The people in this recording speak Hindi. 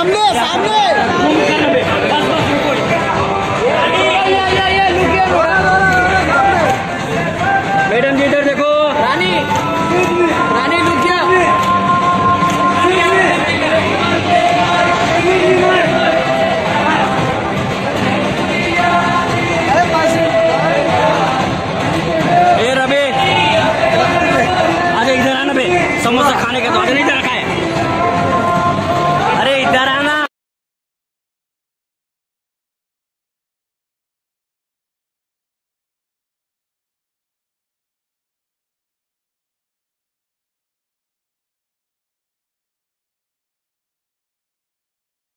सामने सामने। मैडम जी इधर देखो। रानी रानी लुक गया समोसा खाने का तो ऑर्डर नहीं रखा है।